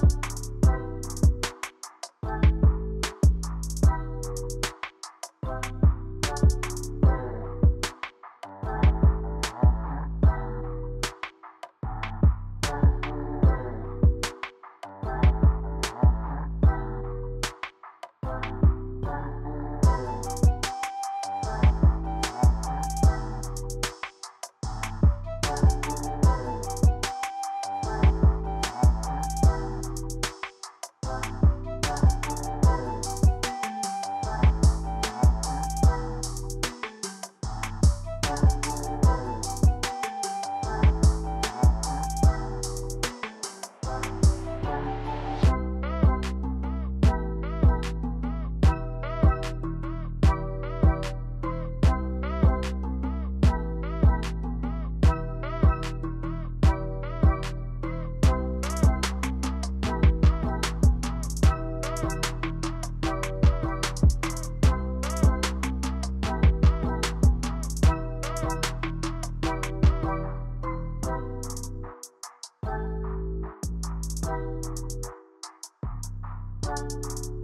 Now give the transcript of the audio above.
you Thank you.